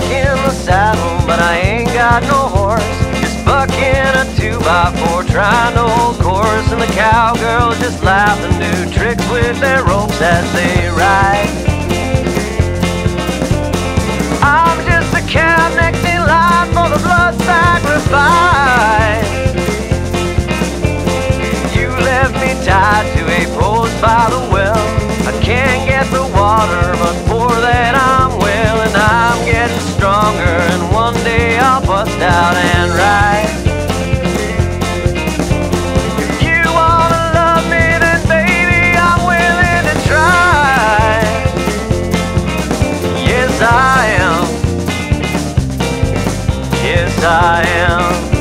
back in the saddle, but I ain't got no horse. Just bucking a two by four, trying to hold course, and the cowgirls just laughing, do tricks with their ropes as they ride. I'm just a cow next in line for the blood sacrifice. You left me tied to a post by the well. I can't get the water, but for that I yes I am.